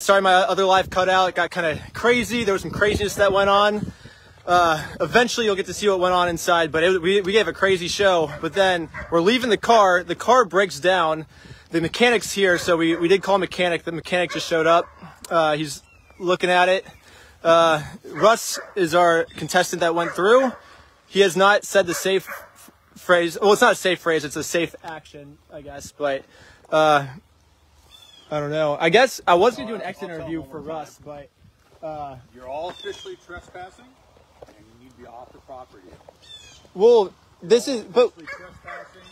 Sorry, my other life cut out. It got kind of crazy. There was some craziness that went on. Uh, eventually, you'll get to see what went on inside. But it, we, we gave a crazy show. But then we're leaving the car. The car breaks down. The mechanic's here, so we, we did call mechanic. The mechanic just showed up. Uh, he's looking at it. Uh, Russ is our contestant that went through. He has not said the safe phrase. Well, it's not a safe phrase. It's a safe action, I guess. But uh, I don't know. I guess I was gonna do an exit interview for Russ, but uh, You're all officially trespassing, and you need to be off the property. well, this is. But Officially trespassing.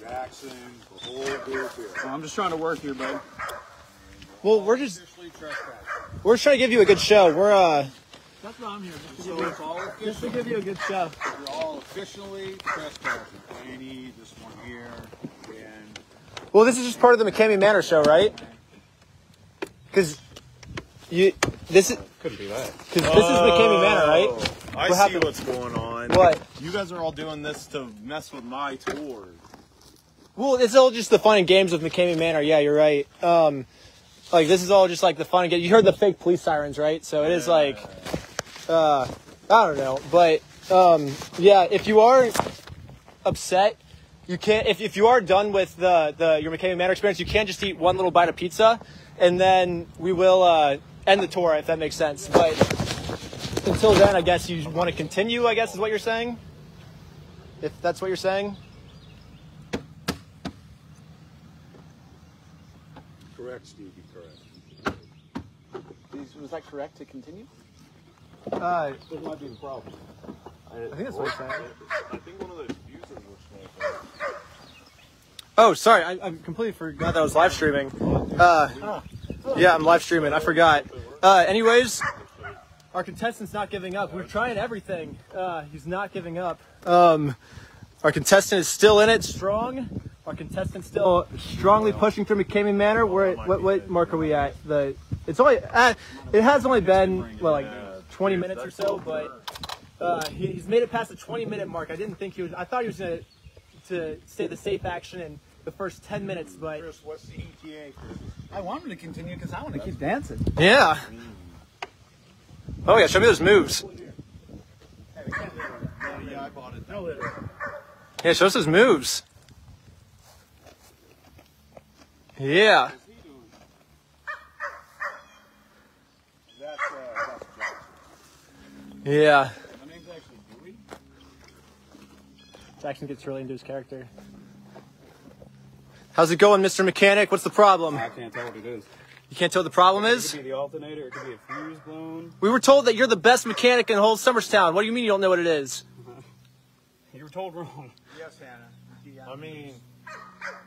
Jackson, the whole group here. I'm just trying to work here, bud. well, we're just Officially trespassing. we're trying to give you a good show. We're uh. That's what I'm here. So it's all Just to give you a good show. You're all officially trespassing. Annie, this one here, and Well, this is just part of the McKamey Manor show, right? Because you this is Couldn't be that. because this is McKamey Manor, right? Oh, I What see happened? what's going on. What? You guys are all doing this to mess with my tour. Well, it's all just the fun and games of McKamey Manor. Yeah, you're right. Um, like this is all just like the fun and games. You heard the fake police sirens, right? So it is like, uh, I don't know, but um, yeah, if you are upset, you can't. If, if you are done with the the your McKamey Manor experience, you can't just eat one little bite of pizza, and then we will uh, end the tour if that makes sense. But until then, I guess you want to continue. I guess is what you're saying. If that's what you're saying. correct, Stevie, correct. Was that correct to continue? Uh, That might be the problem. I think that's what you're saying. I think one of the users was smoking. Oh, sorry, I, I completely forgot that I was live streaming. Uh, yeah, I'm live streaming. I forgot. Uh, anyways, our contestant's not giving up. We're trying everything. Uh, he's not giving up. Um, our contestant is still in it, strong. Our contestant's still strongly pushing through McKamey Manor. We're at, what, what mark are we at? The it's only uh, it has only been well like 20 minutes or so, but uh, he, he's made it past the 20 minute mark. I didn't think he was. I thought he was gonna to say the safe action in the first 10 minutes, but Chris, what's the ETA? I want him to continue because I want to keep dancing. yeah. Oh yeah, show me those moves. Yeah, I bought it. No litter. Yeah, show us those moves. Yeah. That's, uh, that's Jackson. Yeah. My name's actually Dewey. Jackson gets really into his character. How's it going, Mr. Mechanic? What's the problem? I can't tell what it is. You can't tell what the problem It is? could be the alternator. It could be a fuse blown. We were told that you're the best mechanic in the whole Summertown. What do you mean you don't know what it is? You were told wrong. Yes, Hannah. I mean,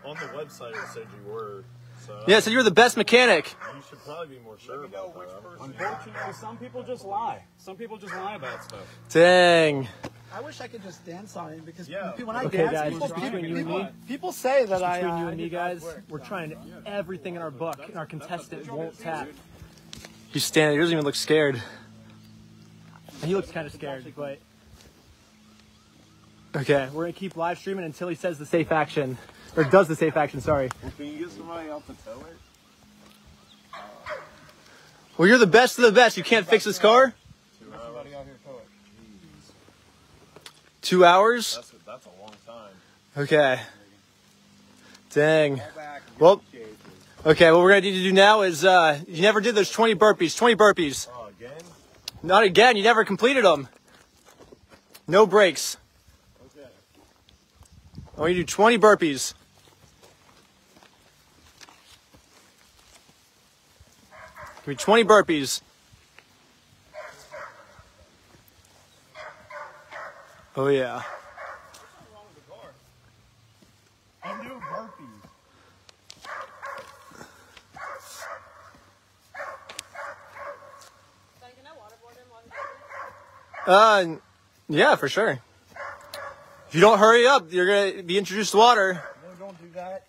on the website it said you were. So Yeah, so you're the best mechanic. you should probably be more sure about that. Unfortunately, some people just lie. Some people just lie about stuff. Dang. I wish I could just dance on it because Yeah. when I Okay, dance, guys, people, people, you and people, me- people say that I. Between uh, you and me, guys, we're trying everything in our book, and our contestant won't tap. He's standing. He doesn't even look scared. He looks kind of scared, but okay. We're gonna keep live streaming until he says the safe action, or does the safe action. Sorry. Can you get somebody out to tow it? Well, you're the best of the best. You can't fix this car. Somebody out here tow it. Two hours. That's a, that's a long time. Okay. Dang. Go back and get Well- the shade, please. Okay. What we're gonna need to do now is uh, you never did those 20 burpees. 20 burpees. Oh, again? Not again. You never completed them. No breaks. Okay. I want you to do 20 burpees. Give me 20 burpees. Oh, yeah. I'm doing burpees. Uh, yeah, for sure. If you don't hurry up, you're going to be introduced to water. No, don't do that.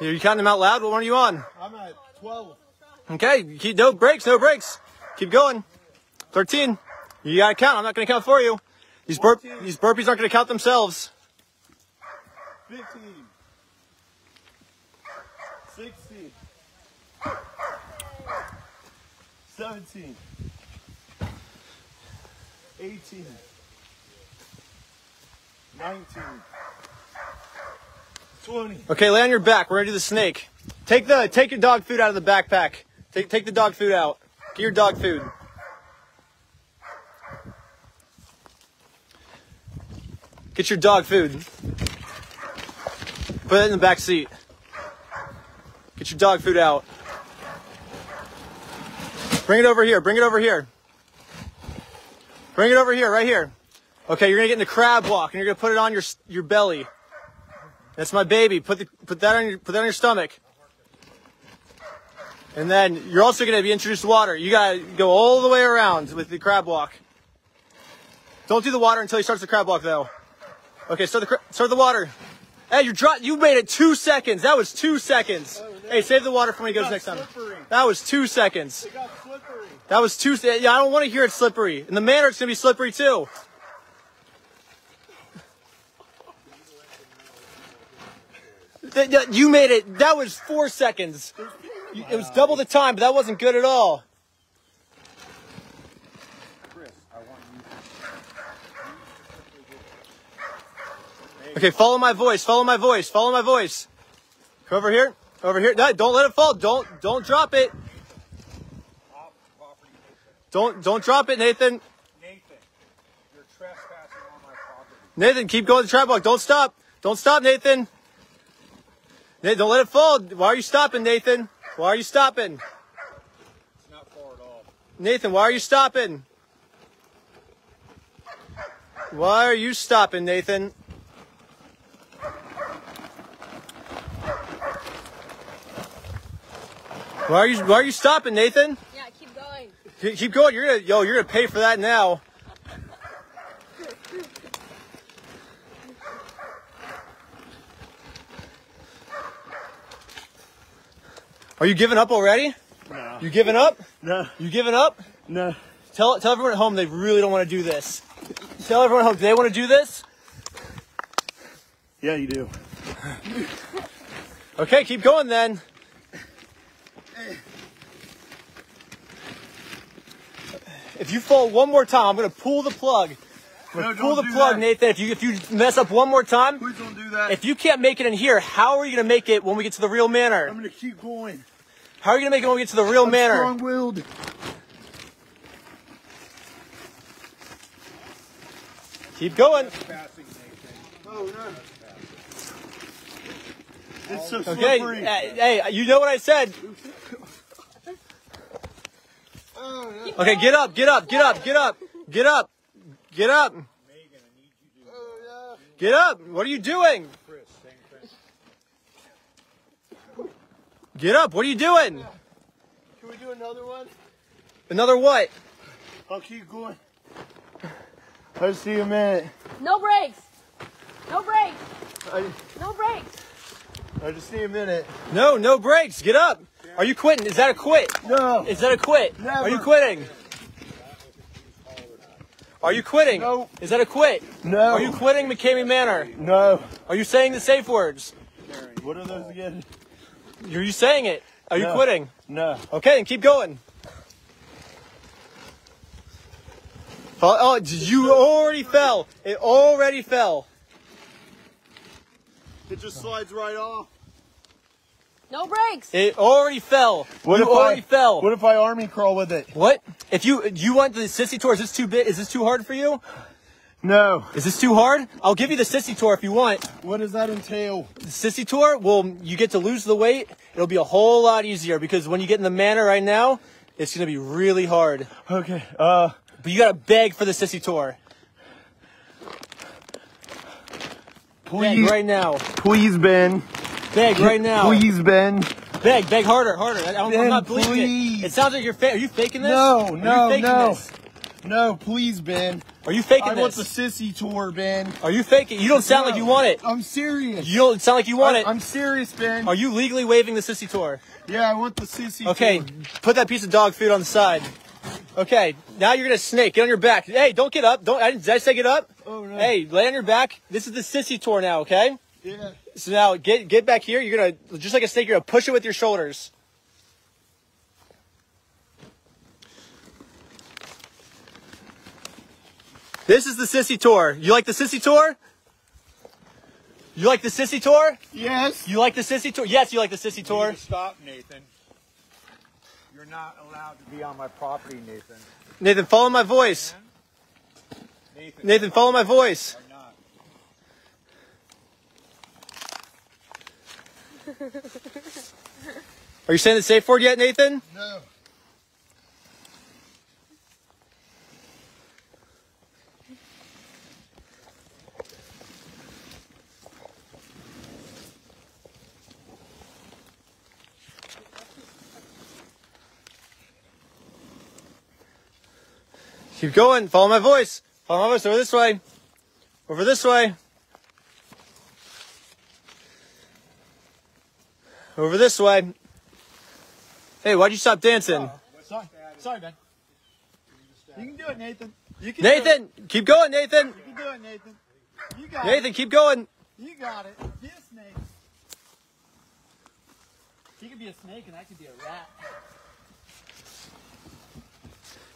Are you counting them out loud? What one are you on? I'm at 12. Okay, keep, no breaks, no breaks. Keep going. 13. You gotta count. I'm not gonna count for you. These, burp, these burpees aren't gonna count themselves. 15. 16. Seventeen. Eighteen. Nineteen. Twenty. Okay, lay on your back. We're gonna do the snake. Take the take your dog food out of the backpack. Take take the dog food out. Get your dog food. Get your dog food. Put it in the back seat. Get your dog food out. Bring it over here. Bring it over here. Bring it over here, right here. Okay, you're gonna get in the crab walk and you're gonna put it on your your belly. That's my baby. Put the, put that on your put that on your stomach. And then you're also to be introduced to water. You got to go all the way around with the crab walk. Don't do the water until he starts the crab walk, though. Okay, start the start the water. Hey, you dropped. You made it two seconds. That was two seconds. Oh, hey, save the water for when he goes next time. That was two seconds. It got slippery. That was two. Yeah, I don't want to hear it slippery. In the manner, it's gonna be slippery too. You made it. That was four seconds. It was double the time, but that wasn't good at all. Chris, I want you Okay, follow my voice. Follow my voice. Follow my voice. Come over here. Over here. No, don't let it fall. Don't don't drop it. Don't don't drop it, Nathan. Nathan, you're trespassing on my property. Nathan, keep going the trap. Don't stop. Don't stop, Nathan. Nathan, don't let it fall. Why are you stopping, Nathan? Why are you stopping? It's not far at all. Nathan, why are you stopping? Why are you stopping, Nathan? Why are you why are you stopping, Nathan? Yeah, keep going. Keep keep going. You're gonna yo, you're gonna pay for that now. Are you giving up already? No. You giving up? No. You giving up? No. Tell tell everyone at home they really don't want to do this. Tell everyone at home, do they want to do this? Yeah, you do. Okay, keep going then. If you fall one more time, I'm gonna pull the plug. No, pull the don't do plug, that. Nathan. If you if you mess up one more time, Please don't do that. if you can't make it in here, how are you gonna make it when we get to the real manor? I'm gonna keep going. How are you gonna make it when we get to the real I'm manor? strong-willed. Keep going. Trespassing, Nathan. Oh no. It's so Okay. slippery. Hey, hey, you know what I said. Oh. Okay, get up, get up, get up, get up, get up, get up, Megan, I need you to. Get up. What are you doing? Chris, same thing. Get up. What are you doing? Can we do another one? Another what? I'll keep going. I'll see you in a minute. No brakes. No brakes. I, No brakes. I just need a minute. No, no brakes. Get up. Are you quitting? Is that a quit? No. Is that a quit? Never. Are you quitting? Are you quitting? No. Is that a quit? No. Are you quitting McKamey Manor? No. Are you saying the safe words? What are those again? Are you saying it? Are you quitting? No. Okay, then keep going. Oh, oh, you already fell. It already fell. It just slides right off. No brakes. It already fell. What you if already I, fell. What if I army crawl with it? What? If you you want the sissy tour, is this too big? Is this too hard for you? No. Is this too hard? I'll give you the sissy tour if you want. What does that entail? The sissy tour, well, you get to lose the weight. It'll be a whole lot easier because when you get in the manor right now, it's gonna be really hard. Okay. Uh. But you gotta beg for the sissy tour. Beg Please. right now. Please, Ben. Beg right now. Please, Ben. Beg, beg harder, harder. I, I'm, I'm not believing please. it. It sounds like you're. Fa- are you faking this? No, no, you faking no. This? No, please, Ben. Are you faking I want the sissy tour, Ben. Are you faking? You don't sound like you want it. I'm serious. You don't sound like you want I, it. I'm serious, Ben. Are you legally waiving the sissy tour? yeah, I want the sissy Okay, tour. put that piece of dog food on the side. Okay, now you're gonna snake. Get on your back. Hey, don't get up. Don't. I didn't, did I say get up? Oh, no. Hey, lay on your back. This is the sissy tour now. Okay. Yeah. So now get get back here. You're gonna just like a snake. You're gonna push it with your shoulders. This is the sissy tour. You like the sissy tour? You like the sissy tour? Yes. You like the sissy tour? Yes, you like the sissy tour. stop, Nathan. You're not allowed to be on my property, Nathan. Nathan, follow my voice. Nathan, Nathan, follow my voice. you're not. Are you saying the safe word yet, Nathan? No. Keep going. Follow my voice. Follow my voice. Over this way. Over this way. Over this way. Hey, why'd you stop dancing? Oh, sorry, sorry, man. You can do it, Nathan. You can Do it. Nathan, keep going, Nathan. You can do it, Nathan. You got Nathan, keep going. You got it. Be a snake. He could be a snake, and I could be a rat.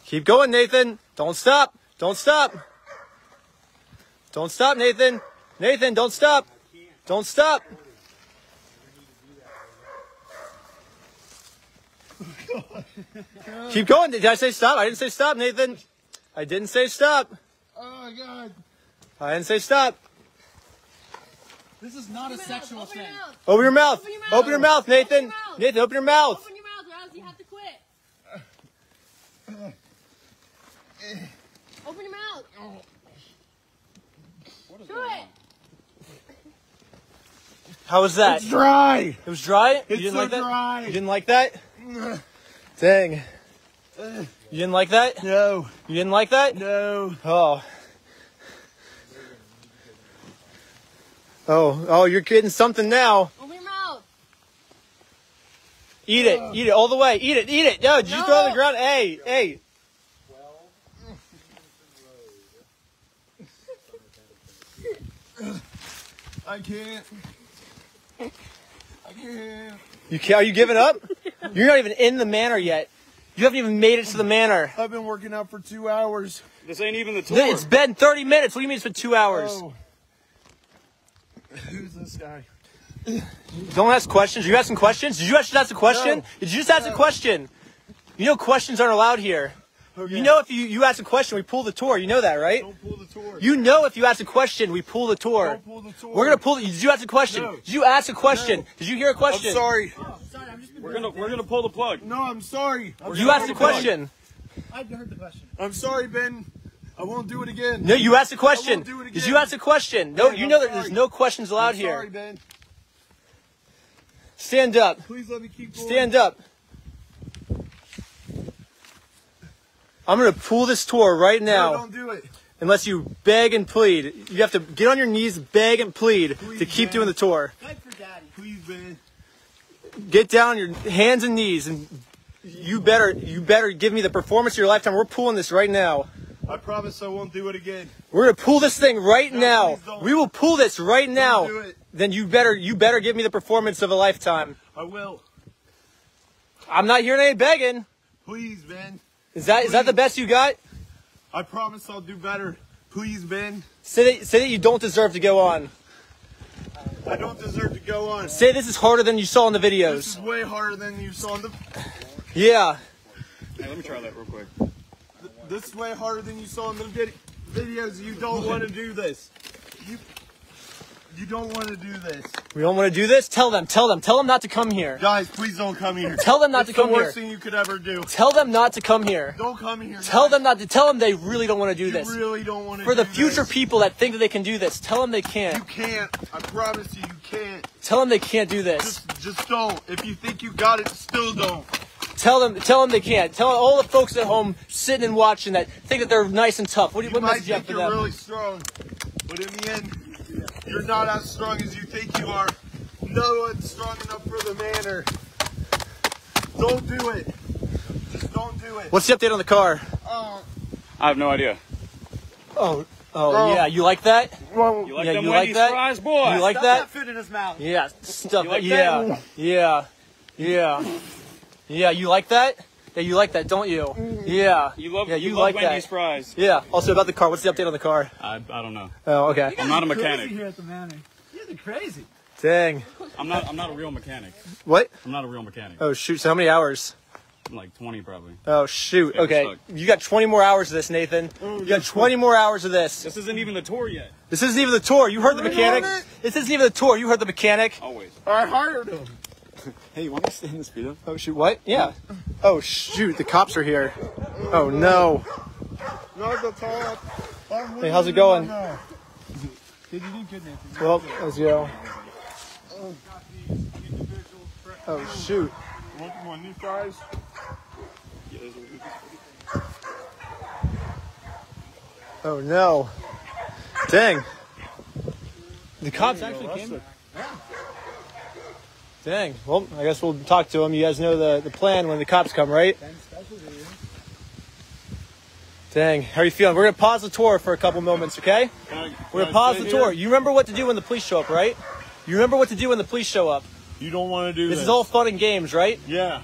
Keep going, Nathan. Don't stop. Don't stop. Don't stop, Nathan. Nathan, don't stop. Don't stop. Keep going. Did I say stop? I didn't say stop, Nathan. I didn't say stop. Oh my god. I didn't say stop. This is not a sexual Open snake. your mouth. Open your mouth. Open your mouth. Open your mouth, Nathan. Open your mouth. Nathan, open your mouth. Open your mouth, or else you have to quit. Open your mouth. Do it. How was that? It's dry. It was dry? you It's didn't so like that? dry. You didn't like that? Dang. You didn't like that? No. You didn't like that? No. Oh. Oh, oh, you're getting something now. Open your mouth. Eat it. Eat it all the way. Eat it. Eat it. No, did you No. throw it on the ground? Hey, hey. I can't. I can't. You ca- are you giving up? You're not even in the manor yet. You haven't even made it to the manor. I've been working out for two hours. This ain't even the tour. It's been 30 minutes. What do you mean it's been two hours? Oh. Who's this guy? Don't ask questions. Are you asking questions? Did you actually ask a question? No. Did you just ask a question? You know questions aren't allowed here. Okay. You know if you, you ask a question, we pull the tour. You know that, right? Don't pull the tour. You know if you ask a question, we pull the tour. Don't pull the tour. We're gonna pull. the, Did you ask a question? No. Did you ask a question? No. Did you hear a I'm question? sorry. We're gonna we're gonna pull the plug. No, I'm sorry. I'm You asked a question. I heard the question. I'm sorry, Ben. I won't do it again. No, you asked a question. do it Did again. you ask a question? No, Ben, you know that there's no questions allowed I'm sorry, here. Ben. Stand up. Please let me keep going. Stand up. I'm gonna pull this tour right No, now. don't do it. Unless you beg and plead. You have to get on your knees, beg and plead Please, to keep man. doing the tour. Fight for daddy. Please, Ben. Get down on your hands and knees and you better you better give me the performance of your lifetime. We're pulling this right now. I promise I won't do it again. We're gonna pull this thing right No, now. don't. We will pull this right now. do it. Then you better you better give me the performance of a lifetime. I will. I'm not hearing any begging. Please, Ben. Is that is that the best you got? I promise I'll do better. Please, Ben. Say that say that you don't deserve to go on. I don't deserve to go on. Say this is harder than you saw in the videos. This videos. is way harder than you saw in the. Yeah. Hey, let me try that real quick. This is way harder than you saw in the vid- videos. You don't want to do this. You. You don't want to do this, We don't want to do this? Tell them, tell them, tell them not to come here. guys. Please don't come here. Tell them not it's to come here. the worst thing you could ever do. Tell them not to come here. Don't come here. Tell guys. them not to tell them they really don't want to do You this. really don't want to. For the future this. people that think that they can do this, tell them they can't. You can't. I promise you, you can't. Tell them they can't do this. Just, just don't. If you think you got it, still don't. Tell them, tell them they can't. Tell all the folks at home sitting and watching that think that they're nice and tough. What, do you, You what might message you have think for you're really strong, but in the end, you're not as strong as you think you are. No one's strong enough for the manor. Don't do it. Just don't do it. What's the update on the car? Uh, I have no idea. Oh, Oh Oh. yeah, you like that? Well, You like Yeah, you like that? fries, boy? You like Stuff that? food in his mouth. Yeah, stuff. You like yeah, that? yeah, yeah, yeah. You like that? Yeah, you like that, don't you? Mm-hmm. Yeah. You love, Yeah, you you love like Wendy's that. fries. Yeah. Also about the car. What's the update on the car? I, I don't know. Oh, okay. I'm not a mechanic. Crazy mechanic. here at the Manor. You guys are crazy. Dang. I'm not. I'm not a real mechanic. What? I'm not a real mechanic. Oh shoot. So how many hours? I'm like 20 probably. Oh shoot. Yeah, Okay. You got 20 more hours of this, Nathan. Oh, you got 20 more hours of this. This isn't even the tour yet. This isn't even the tour. You heard the Are you mechanic. This isn't even the tour. You heard the mechanic. Always. I hired him. Hey, you want me to stay in the speedo? Oh shoot. What? Yeah. Oh shoot. The cops are here. Oh no. Not the top. Hey, how's it going? Did you do good, Nathan? Well, let's go. Oh shoot. Want new fries? Oh no. Dang. The cops actually came. Dang. Well, I guess we'll talk to them. You guys know the, the plan when the cops come, right? Dang. How are you feeling? We're gonna pause the tour for a couple moments, okay? I, We're gonna pause the tour. You remember what to do when the police show up, right? You remember what to do when the police show up. You don't want to do This this. is all fun and games, right? Yeah.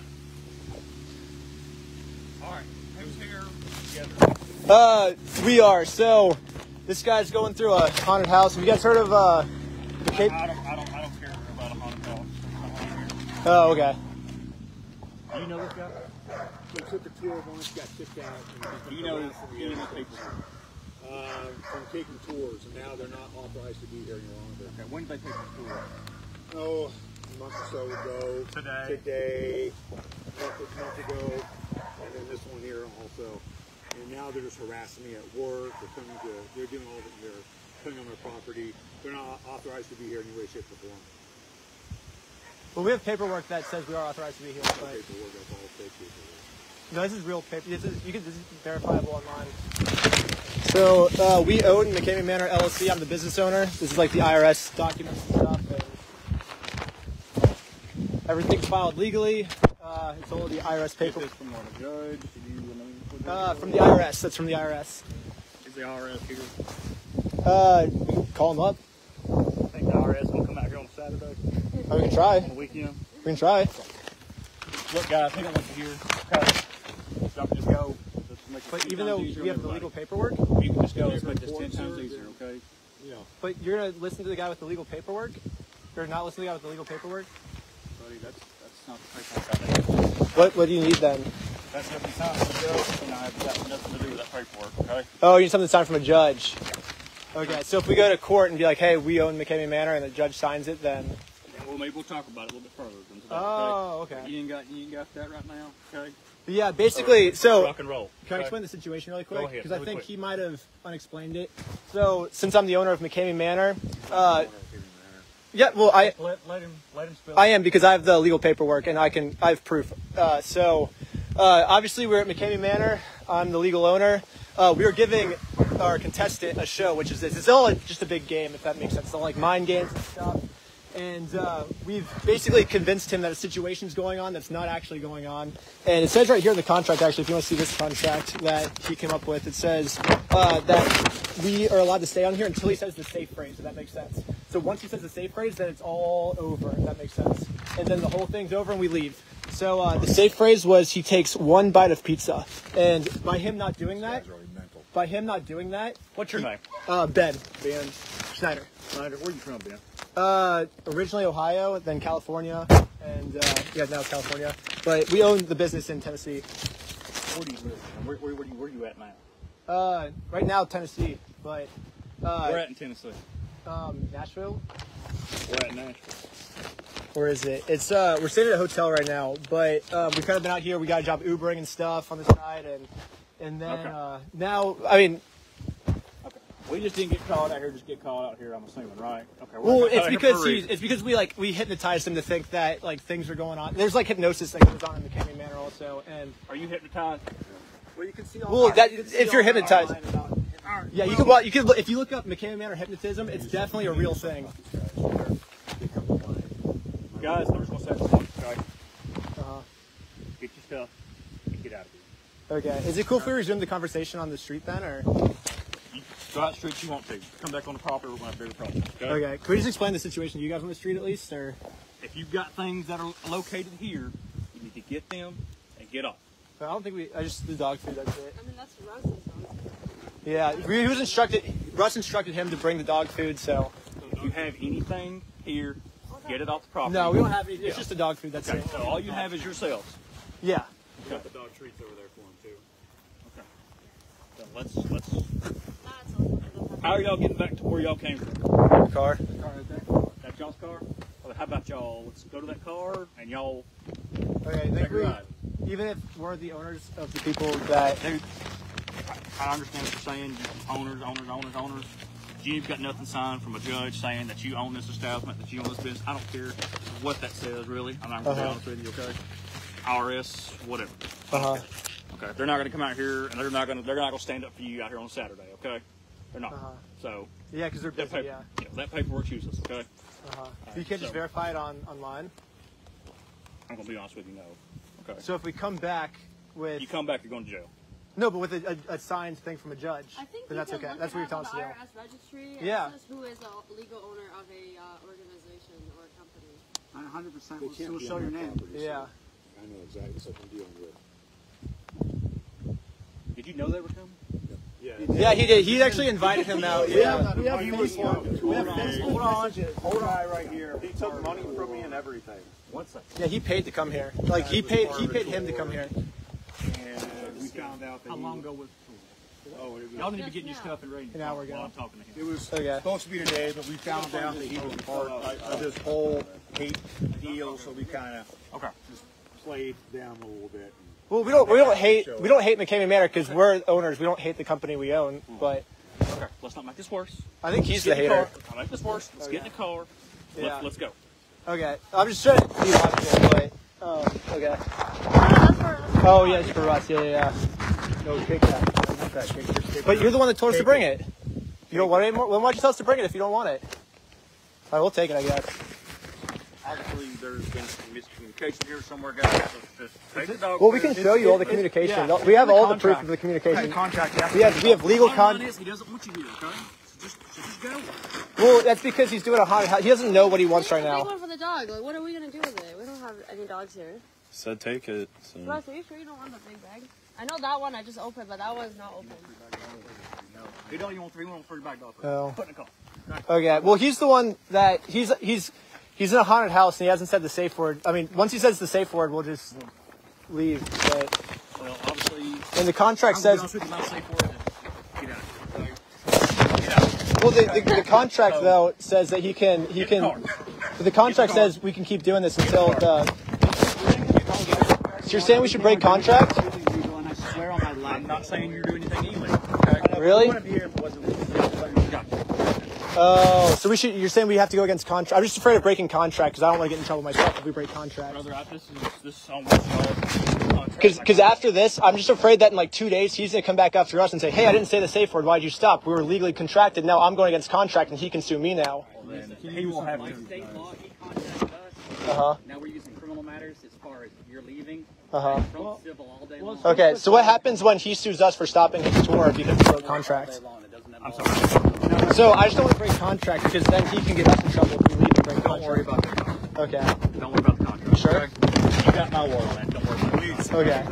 All right. Who's here together? Uh, we are. So, this guy's going through a haunted house. Have you guys heard of uh, the Cape? I don't. I don't. I don't care about a haunted house. Oh, okay. Do You know this guy? We took a tour of one that got kicked out. and You know. You know the paper. Uh, from taking tours, and now they're not authorized to be here any longer. Okay. When did they take the tour? Oh, a month or so ago. Today. Today. A month, a month ago. And then this one here also. And now they're just harassing me at work. They're coming to, they're doing all of it here. Coming on my property. They're not authorized to be here in any way, shape, or form. Well, we have paperwork that says we are authorized to be here, but Paperwork, that's all fake paperwork. no, this is real paper. This is you can this is verifiable online. So uh, we own McKamey Manor LLC. I'm the business owner. This is like the IRS documents and stuff. And everything's filed legally. Uh, it's all the IRS paper. from what a judge. Did you? Uh, from the IRS. That's from the IRS. Is the IRS here? Uh, call them up. I think the IRS will come out here on Saturday, Oh, we can try. weekend. We can try. Look, guys, I think I want you here. Okay. Y'all just go. Just make it But even though times we have the legal paperwork, You can just go. Let's make this ten times easier, okay? Yeah. But you're gonna listen to the guy with the legal paperwork, or not listen to the guy with the legal paperwork. Buddy, that's that's not the paperwork I need. What What do you need then? That's nothing signed from the judge, and I've got nothing to do with that paperwork, okay? Oh, you need something signed from a judge. Okay, so if we go to court and be like, "Hey, we own McKamey Manor," and the judge signs it, then And well, maybe we'll talk about it a little bit further. Than today, Oh, okay? okay. You ain't got you ain't got that right now, okay? Yeah, basically, so Rock and roll. Can I explain the situation really Go quick? ahead, Because I think quick. he might have unexplained it. So, since I'm the owner of McKamey Manor, uh, yeah, well, I Let, let him let him spill. I am because I have the legal paperwork and I can I have proof. Uh, so, uh, obviously, we're at McKamey Manor. I'm the legal owner. Uh, we are giving our contestant a show, which is this. It's all like, just a big game, if that makes sense. It's all like mind games and stuff. And uh, we've basically convinced him that a situation's going on that's not actually going on. And it says right here in the contract, actually, if you want to see this contract that he came up with, it says uh, that we are allowed to stay on here until he says the safe phrase, if that makes sense. So once he says the safe phrase, then it's all over, if that makes sense. And then the whole thing's over and we leave. So uh, the safe phrase was he takes one bite of pizza. And by him not doing that, by him not doing that, What's your name? uh, Ben Ben Schneider. Snyder, where are you from, Ben? Uh, originally Ohio, then California, and uh, yeah, now it's California. But we own the business in Tennessee. Where do you live? And Where, where, where, you, where you at now? Uh, right now Tennessee, but uh, We're at in Tennessee. um, Nashville. We're at Nashville. Where is it? It's uh, we're staying at a hotel right now, but uh, we've kind of been out here. We got a job Ubering and stuff on the side, and and then Okay. uh, now, I mean. We just didn't get called out here. Just get called out here. I'm assuming, right? Okay. we're well, it's because for a he, reason. it's because we like we hypnotized him to think that like things are going on. There's like hypnosis that goes on in the Canyon Manor also, and Are you hypnotized? Well, you can see all. Well, our- that- you see if you're all hypnotized- line about- yeah, you can wa- you can if you look up McKamey Manor hypnotism, it's definitely a real thing. Guys, I'm just gonna say something. Okay. Uh-huh. Get your stuff. And get out of here. Okay, is it cool if we resume the conversation on the street then, or? Go out the street if you want to. Come back on the property, we're gonna have bigger problems. Okay? Okay. Can we just explain the situation to you guys on the street at least, or? If you've got things that are located here, you need to get them and get off. I don't think we. I just the dog food. That's it. I mean, that's Russ's dog. Yeah, he was instructed. Russ instructed him to bring the dog food. So If you have anything here, get it off the property. no, we don't have. any. It's Yeah. just the dog food. That's Okay, it. so all you have is yourselves. Yeah. We Got the dog treats over there for him too. Okay. So let's let's. That's all. How are y'all getting back to where y'all came from? Car. The car right there. That's y'all's car. Well, how about y'all? Let's go to that car and y'all Okay. I think take a we, ride. even if we're the owners of the people that. Dude, I I understand what you're saying. You owners, owners, owners, owners. You've got nothing signed from a judge saying that you own this establishment, that you own this business. I don't care what that says, really. I'm not going to be Uh-huh. honest with you, okay? IRS, whatever. Uh huh. Okay, they're not going to come out here and they're not going to they're not going to stand up for you out here on Saturday, okay? They're not. Uh-huh. So Yeah, because they're that, busy. paper, Yeah. that paperwork's useless, okay? Uh huh. You can't just verify it on online. I'm going to be honest with you, no. Okay. So if we come back with you come back, you're going to jail. no, but with a, a, a signed thing from a judge, I think then that's okay. look That's what you're telling us to do. the registry. Yeah. It says who is a legal owner of a uh, organization or a company. One hundred percent. They We'll can't still show your name. property, so Yeah. I know exactly what I'm dealing with. Did you know they were coming? Yeah. Yeah, he did. He actually invited him out. Yeah. we have Facebook. We have Hold on, hold on, right here. He took money from me and everything. One second. Yeah, he paid to come here. Like he paid. He paid him to come here. And we found out that How long ago was Oh, it was, Y'all need to be getting your stuff and ready to An hour talk while ago. I'm talking to him. it was Okay. supposed to be today, but we found out that he was part of this whole hate deal, so we kind of Okay. just played down a little bit. Well, we don't. We don't hate. We don't hate McKamey Manor because we're owners. We don't hate the company we own. But Okay. Let's not make this worse. I think he's the Get hater. car. I'll make this worse. Let's get in the car. Let's, Yeah. let's go. Okay. I'm just trying to be logical, but um, okay. No, that's for, that's for Oh yeah, it's for Russ. Yeah, yeah. yeah. No, take that. I that. Take this paper. But you're the one that told us to bring it. You don't want it anymore. Then why'd you tell us to bring it if you don't want it? All right, we'll take it. I guess. Obviously, there's been some miscommunication here somewhere, guys. So just take the dog. Well, we can show you all the communication. We have all the proof of the communication. contract. Yeah. We have we have legal Bottom line he doesn't want you here, okay? So just, so just go. Well, that's because he's doing a haunted house. He doesn't know what he wants right Big now. one for the dog. Like, what are we gonna do with it? We don't have any dogs here. Said take it. So. Russ, are you sure you don't want the big bag? I know that one I just opened, but that one's not open. You don't even want three, want three bag dog. Oh. Put in the car. Okay. Well, he's the one that he's he's he's in a haunted house and he hasn't said the safe word. I mean, once he says the safe word, we'll just leave. But Well, obviously, and the contract I'm says honest with you, my safe word is get out. Get out. well, the, the, the contract though says that he can he the can. the contract says we can keep doing this until the. So you're saying we should break contract? I swear on my life. I'm not saying you're doing anything illegal. Okay? Really? Wouldn't be here if it wasn't. Gotcha. Oh, so we should. You're saying we have to go against contract? I'm just afraid of breaking contract because I don't want to get in trouble myself if we break contract. Brother, this is this is on what y'all. Because after this, I'm just afraid that in like two days he's gonna come back after us and say, "Hey, I didn't say the safe word. Why'd you stop? We were legally contracted. Now I'm going against contract, and he can sue me now." he will have By to. state law, he contacted us. Uh huh. Now we're using criminal matters as far as you're leaving. Uh huh. From civil all day long. Okay, so what happens when he sues us for stopping his tour because he broke All day contract? Long. It doesn't I'm sorry. So I just don't want to break contract because then he can get us in trouble if we leave and break Don't worry contract. about that. Okay. Don't worry about the contract. Sure. okay? You got my word on that. Don't worry about it. Okay.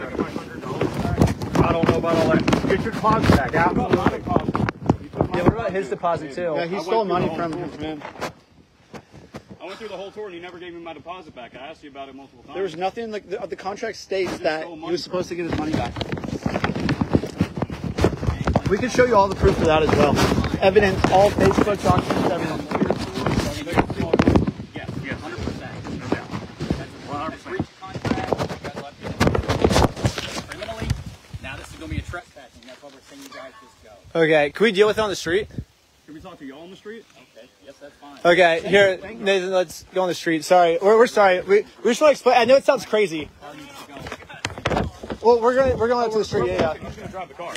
I don't know about all that. Get your deposit back out. Yeah. What about his deposit too? Yeah, he stole money from him. I went through the whole tour and he never gave me my deposit back. I asked you about it multiple times. There was nothing like the, the contract states that stole he was supposed to get his money back. We can show you all the proof of that as well. Evidence, all Facebook documents, everything. Yes, yes, 100%. No doubt. That's a breach of contract. You guys left it criminally. Now this is going to be a trespassing. That's why we're saying you guys just go. Okay. Can we deal with it on the street? Can we talk to y'all on the street? Okay. Yes, that's fine. Okay, here, Nathan, let's go on the street. Sorry, we're, we're sorry. We, we just want to explain. I know it sounds crazy. Well, we're gonna we're going out to the street. Yeah, Who's going to drive the car?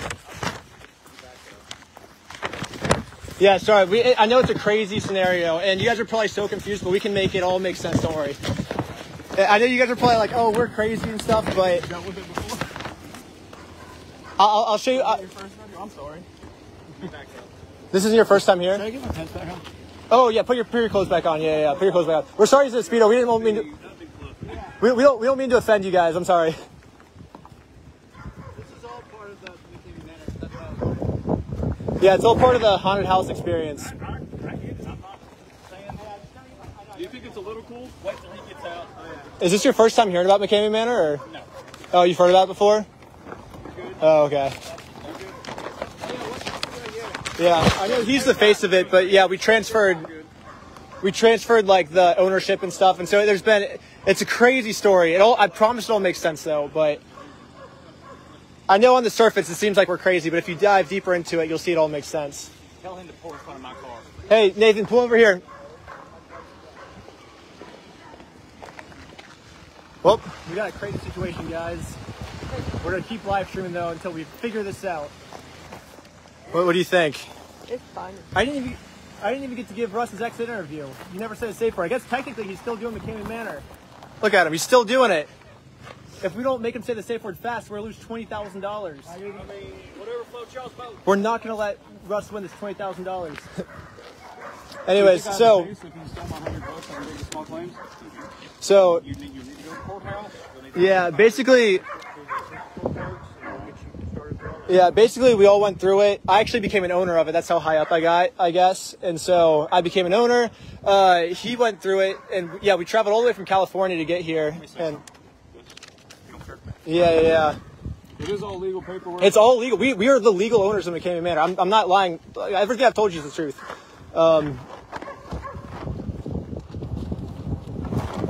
Yeah. Sorry. We I know it's a crazy scenario, and you guys are probably so confused, but we can make it all make sense. Don't worry. I know you guys are probably like, oh, we're crazy and stuff, but Dealt with it before? I'll, I'll show you. I, I'm sorry. This isn't your first time here. Can I get my pants back on? Oh yeah, put your put your clothes back on. Yeah, yeah, yeah. Put your clothes back on. We're sorry, it's Speedo. We didn't mean to. We, we don't we don't mean to offend you guys. I'm sorry. This is all part of the McKamey Manor. That's why Yeah, it's all part of the haunted house experience. Do you think it's a little cool? Wait till he gets out. Oh, Is this your first time hearing about McKamey Manor? Or? No. Oh, you've heard about it before? Oh, okay. Yeah, I know he's the face of it, but yeah, we transferred, we transferred like the ownership and stuff, and so there's been, it's a crazy story. It all, I promise it all makes sense though, but I know on the surface it seems like we're crazy, but if you dive deeper into it, you'll see it all makes sense. Tell him to pull in front of my car. Hey, Nathan, pull over here. Well, we got a crazy situation, guys. We're gonna keep live streaming though until we figure this out. What, what do you think? It's fine. I didn't even, I didn't even get to give Russ his exit interview. You never said a safe word. I guess technically he's still doing the McKamey Manor. Look at him, he's still doing it. If we don't make him say the safe word fast, we're gonna lose twenty thousand dollars. I mean, whatever floats y'all's boat. We're not gonna let Russ win this twenty thousand dollars. Anyways, so If you stole my 100 bucks on big small claims, so you need, you need to go to courthouse. They need to yeah, basically go to court folks, and we'll get you started there. Yeah, basically we all went through it. I actually became an owner of it. That's how high up I got, I guess. And so I became an owner. Uh, he went through it, and yeah, we traveled all the way from California to get here. And Yeah, yeah. It is all legal paperwork. it's all legal. We, we are the legal owners of McKamey Manor. I'm, I'm not lying. Everything I've told you is the truth. Um,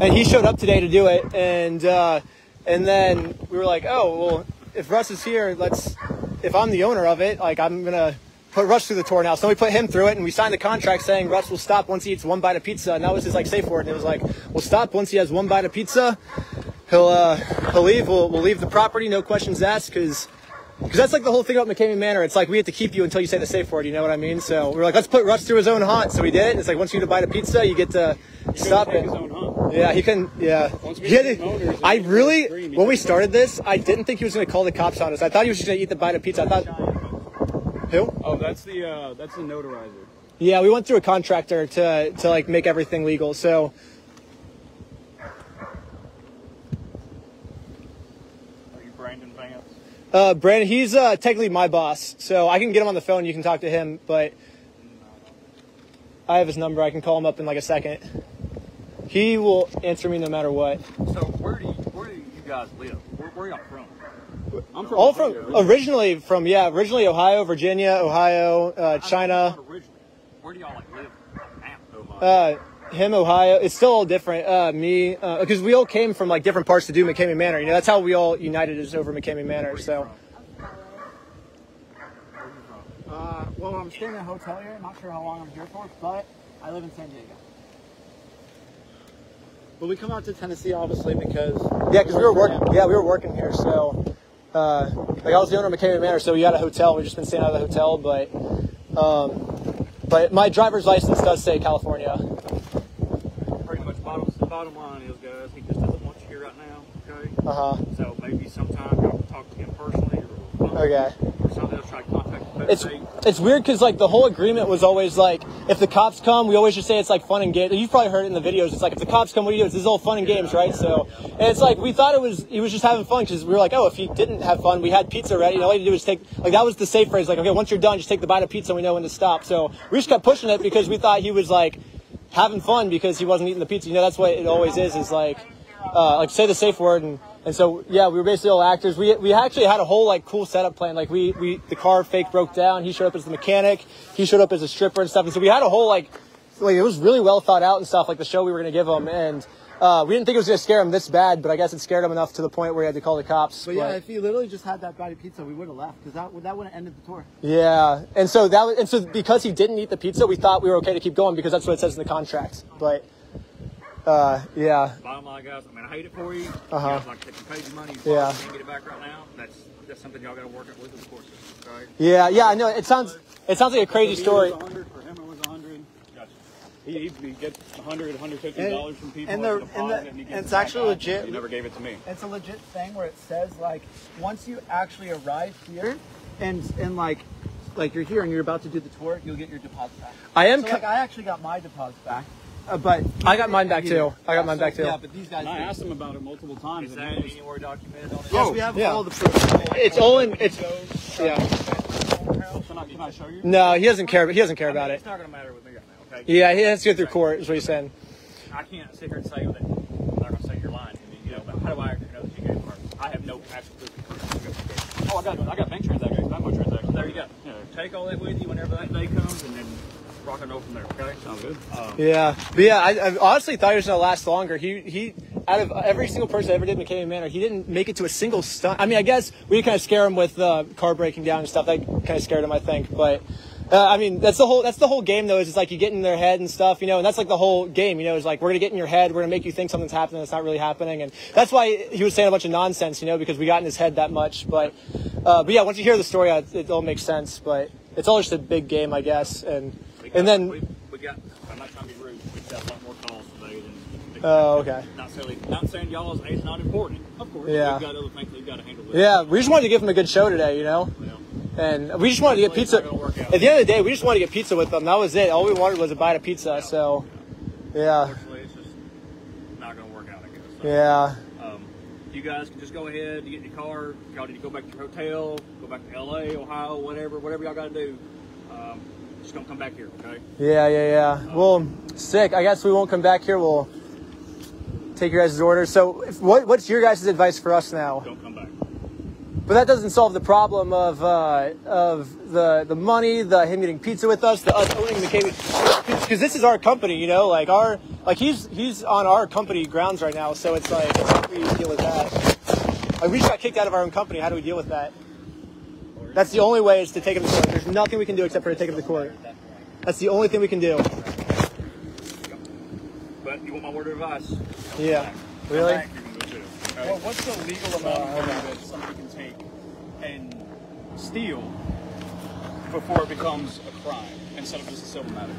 and he showed up today to do it, and uh, and then we were like, oh well, if Russ is here, let's. If I'm the owner of it, like I'm gonna put Russ through the tour now. So we put him through it, and we signed the contract saying Russ will stop once he eats one bite of pizza, and that was his like safe word. And it was like, we'll stop once he has one bite of pizza. He'll uh, he'll leave. We'll we'll leave the property, no questions asked, because. Because that's like the whole thing about McKamey Manor. It's like we have to keep you until you say the safe word. You know what I mean? So we are like, let's put Russ through his own haunt. So we did it. And it's like once you get a bite a pizza, you get to stop it. his own hunt. Yeah, he can. Yeah, Once we He had to- I really, when we started this, I didn't think he was going to call the cops on us. I thought he was just going to eat the bite of pizza. I thought, who? Oh, that's the uh, that's the notarizer. Yeah, we went through a contractor to to like make everything legal. So Are you Brandon Vance? Uh, Brandon, he's uh, technically my boss, so I can get him on the phone. You can talk to him, but I have his number. I can call him up in like a second. He will answer me no matter what. So where do you, where do you guys live? Where, where y'all from? I'm from All from originally from yeah, originally Ohio, Virginia, Ohio, uh, China. Originally. Where do y'all like live now? Uh, him, Ohio. It's still all different. Uh, me, because we all came from like different parts to do McKamey Manor. You know, that's how we all united is over McKamey Manor. So, Uh, well, I'm staying in a hotel here. Not sure how long I'm here for, but I live in San Diego. But we come out to Tennessee obviously because yeah, because we were working. Yeah, we were working here. So, uh, like I was the owner of McKamey Manor, so we had a hotel. We've just been staying out of the hotel, but, um, but my driver's license does say California. Bottom, line is, guys, he just doesn't want you here right now, okay? Uh huh. So maybe sometime y'all talk to him personally or, Okay. or something else, try to contact him. It's it's weird because like the whole agreement was always like if the cops come, we always just say it's like fun and games. You've probably heard it in the videos. It's like if the cops come, what do you do? It's this is all fun and games, right? So and it's like we thought it was he was just having fun because we were like, oh, if he didn't have fun, we had pizza ready. And all you had to do was take like that was the safe phrase. Like okay, once you're done, just take the bite of pizza. and We know when to stop. So we just kept pushing it because we thought he was like having fun because he wasn't eating the pizza. You know, that's what it always is. Is like uh, like say the safe word and. And so yeah, we were basically all actors. We we actually had a whole like cool setup plan. Like we we the car fake broke down. He showed up as the mechanic. He showed up as a stripper and stuff. And so we had a whole like like it was really well thought out and stuff. Like the show we were gonna give him. And uh, we didn't think it was gonna scare him this bad, but I guess it scared him enough to the point where he had to call the cops. But yeah, if he literally just had that bite of pizza, we would have left because that that would have ended the tour. yeah. And so that was and so because he didn't eat the pizza, we thought we were okay to keep going because that's what it says in the contract. But uh, yeah. Bottom line, guys, I mean, I hate it for you. Uh-huh. You guys like taking paid your money. Yeah. Can't get it back right now. That's that's something y'all got to work out with, of course. Okay. Yeah, yeah, I know. It sounds it sounds like a crazy story. For him, it was 100. Gotcha. He, he, he gets 100, 150 And- dollars from people. and as the- a and the- and he and it's it back actually legit. You never gave it to me. It's a legit thing where it says like once you actually arrive here, and and like like you're here and you're about to do the tour, you'll get your deposit back. I am. So like I actually got my deposit back. uh, but I got mine back too. I got mine back too. Yeah, but these guys. And I asked them about it multiple times. Is that anywhere documented on it? Yes, we have yeah. all the proof. It's all in. It's yeah. Can I, can I show you? No, he doesn't care. He doesn't care about it. It's not going to matter with me right now, okay? Yeah, he has to go through court. Is what he's saying. I can't sit here and say that I'm not going to say you're lying to me, you know, but how do I know that you gave her? I have no actual proof. Oh, I got I got bank transactions. I have my transactions. There you go. Yeah. Take all that with you whenever that day comes and then rock and roll from there, okay? Sounds good. Um, Yeah, but yeah, I, I honestly thought he was gonna last longer. He he, out of every single person that ever did McKamey Manor, he didn't make it to a single stunt. I mean, I guess we kind of scare him with uh, car breaking down and stuff. That kind of scared him, I think. But uh, I mean, that's the whole that's the whole game though. Is it's like you get in their head and stuff, you know, and that's like the whole game. You know, is like we're gonna get in your head, we're gonna make you think something's happening that's not really happening, and that's why he was saying a bunch of nonsense, you know, because we got in his head that much. But uh, but yeah, once you hear the story, uh, it, it all makes sense. But it's all just a big game, I guess, and got, and then. we, we got, I'm not trying to be rude, we've got a lot more calls today than. Oh, okay. Not necessarily, not saying y'all's age not important, of course. Yeah. We've got other things we've got to handle with. Yeah, we just wanted to give him a good show today, you know? Well, And we just wanted to get pizza. not gonna work out. At the end of the day, we just wanted to get pizza with them. That was it. All we wanted was a bite of pizza. So, yeah, it's just not to work out, I guess. So, yeah, Um, you guys can just go ahead, get in your car, y'all need to go back to your hotel, go back to LA, Ohio, whatever, whatever y'all got to do. Um, just don't come back here, okay? yeah, yeah, yeah. Well, sick. I guess we won't come back here. We'll take your guys' orders. So, if, what, what's your guys' advice for us now? Don't come back. But that doesn't solve the problem of uh, of the the money, the him getting pizza with us, the us owning the KB. Because this is our company, you know, like our like he's he's on our company grounds right now. So it's like how do we deal with that? Like we just got kicked out of our own company. How do we deal with that? That's the only way is to take him to court. There's nothing we can do except for to take him to court. That's the only thing we can do. But you want my word of advice? Yeah. Really? back, you're gonna go too, okay? Well, what's the legal amount of money that somebody can take and steal before it becomes a crime instead of just a civil matter?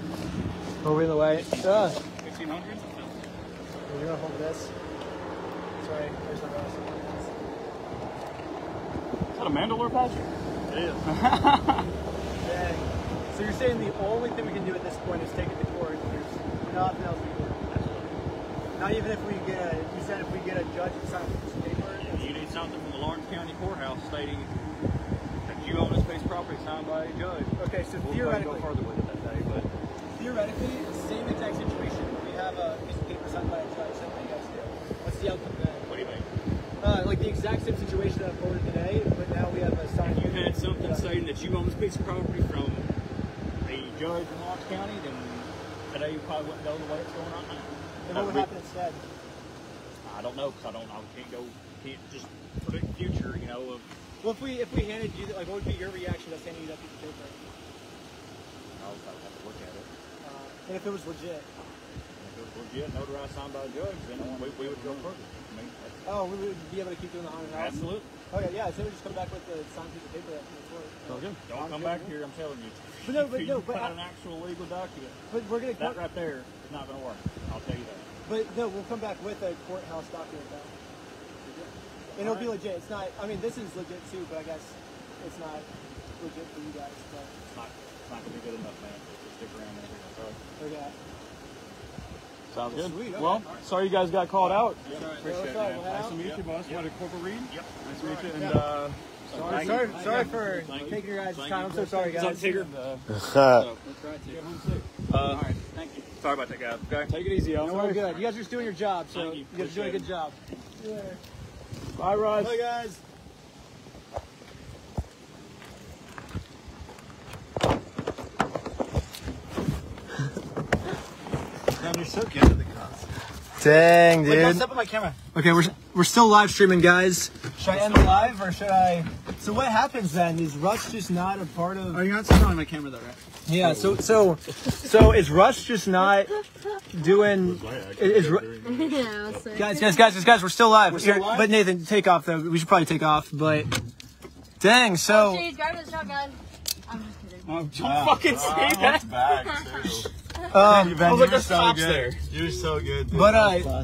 Are we in the way? Uh, Fifteen hundred? you're gonna hold this. Sorry. There's the rest. Is that a mandolin patch? Dang. So you're saying the only thing we can do at this point is take it to court. There's nothing else we can do. Not even if we get a. You said if we get a judge to sign a piece of paper. You need something from the Lawrence County Courthouse stating that you own this piece of property signed by a judge. Okay, so We'll theoretically, go further with it that day, but theoretically, same exact situation. We have a piece of paper signed by a judge. What do you guys do? What's the outcome then? what do you mean? Uh, like the exact same situation that unfolded today, but now we have a signed. If you had something stating that you own this piece of property from a judge in Lawrence County, then today you probably wouldn't know the way it's going on now. Then what would happen instead? I don't know because I don't. I can't go. Can't just predict the future. You know. Of, Well, if we if we handed you like, what would be your reaction to handing you that piece of paper? I'll, I'll have to look at it. Uh, and if it was legit? And if it was legit, notarized, signed by a judge, then we, we would go further. I mean, Oh, we would be able to keep doing the haunted house. absolutely. Okay, yeah. So we just come back with the signed piece of paper that's in the court. Don't come back here. I'm telling you. But no, but If no, you but find I- an actual legal document. But we're gonna. That Come, right there is not going to work. I'll tell you that. but no, we'll come back with a courthouse document though. And it'll be legit. It's not. I mean, this is legit too, but I guess it's not legit for you guys. But It's not. It's not going to be good enough, man. Just stick around there. So, okay. Sounds good. Sweet, okay. Well, sorry you guys got called out. Appreciate it, man. Nice to meet you, boss. What, a Corporal Reed? Yep. Nice to meet you. And, uh, Sorry, sorry, sorry for Thank you. taking your guys' Thank time. you. I'm so sorry, What's up, guys. Tigger? and, uh, uh, all right. Thank you. Sorry about that, guys. Okay. take it easy, No, we're good. You guys are just doing your job, so Thank you. you guys are doing a good job. Bye, Russ. Bye, guys. Man, you're so good at the cops. Dang, Wait, don't dude. step on my camera. Okay, we're we're still live streaming, guys. Should I end the live or should I? So what happens then? Is Russ just not a part of? Oh, you're not stepping on my camera though, right? Yeah. So so so is Russ just not doing? Is, Ru- yeah, I'll say. guys, guys, guys, guys, guys, we're still live. still live? But Nathan, take off though. We should probably take off. But dang, so oh, She's driving the shotgun. I'm just kidding. Oh, don't fucking say that. Back, too. um, I was like, You're there's so cops good. there. You're so good. Dude. But, uh,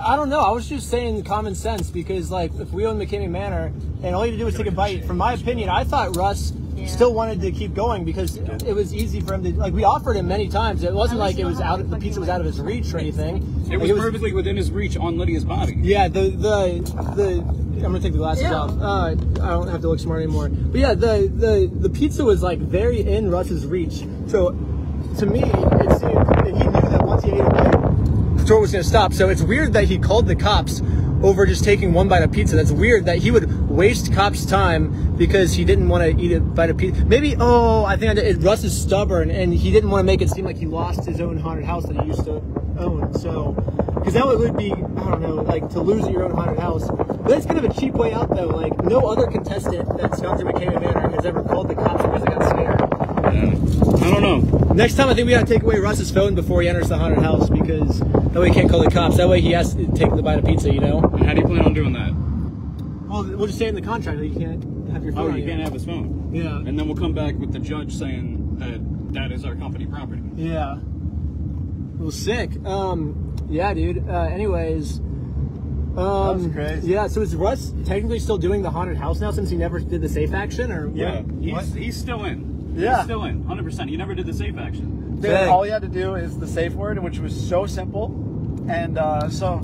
I don't know. I was just saying common sense because like if we own McKamey Manor and all you had to do was take a bite. From my opinion, I thought Russ Yeah. still wanted to keep going because it was easy for him to like. We offered him many times. It wasn't like it was out. of The pizza was out of his reach or anything. It Like, was perfectly within his reach on Lydia's body. Yeah, the the the. I'm gonna take the glasses Yeah. off. Uh, I don't have to look smart anymore. But yeah, the the the pizza was like very in Russ's reach. So to me, it seemed and he knew that once he ate a store was gonna stop. So it's weird that he called the cops over just taking one bite of pizza. That's weird that he would waste cops' time because he didn't want to eat a bite of pizza. Maybe oh, I think I did. Russ is stubborn and he didn't want to make it seem like he lost his own haunted house that he used to own. So because that would be I don't know like to lose your own haunted house. But that's kind of a cheap way out though. Like no other contestant gone through McKamey Manor has ever called the cops because they got scared. I don't know. Next time, I think we gotta take away Russ's phone before he enters the haunted house because that way he can't call the cops. That way he has to take the bite of pizza, you know. And how do you plan on doing that? Well, we'll just say in the contract that you can't have your phone. Oh, you can't have his phone. Yeah. And then we'll come back with the judge saying that that is our company property. Yeah. Well, sick. Um, yeah, dude. Uh, anyways. Um, That's crazy. Yeah, so is Russ technically still doing the haunted house now since he never did the safe action, or Yeah, what? he's, he's still in. Yeah. He's still in, 100%. He never did the safe action. Dude, Dang. all you had to do is the safe word, which was so simple, and uh, so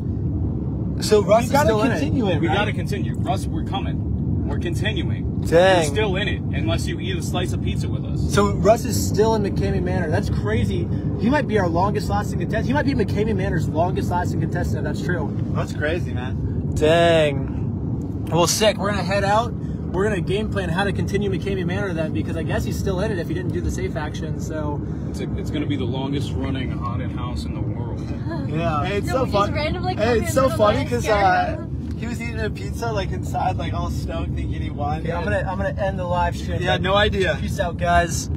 So Russ we is gotta still continue in it. We right? gotta continue. Russ, we're coming. We're continuing. Dang. We're still in it, unless you eat a slice of pizza with us. So Russ is still in McKamey Manor. That's crazy. He might be our longest lasting contestant. He might be McKamey Manor's longest lasting contestant. That's true. That's crazy, man. Dang. Well, sick. We're gonna head out. We're gonna game plan how to continue McKamey Manor then, because I guess he's still in it if he didn't do the safe action. So It's, a, it's gonna be the longest running haunted house in the world. yeah. Hey, it's No, so we just fun. randomly Hey, it's so funny because uh, he was eating a pizza like inside, like all stoked, thinking he won. Yeah, I'm gonna I'm gonna end the live stream. Yeah, no idea. Peace out, guys.